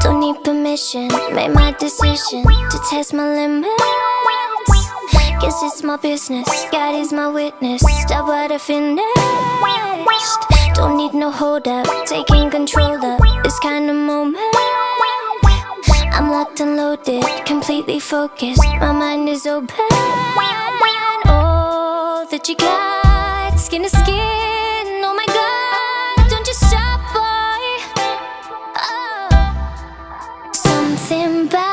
Don't need permission, made my decision to test my limits. Guess it's my business, God is my witness. Stop what I finished. Don't need no hold up, taking control of this kind of moment. I'm locked and loaded, completely focused. My mind is open. All that you got, skin to skin. Something about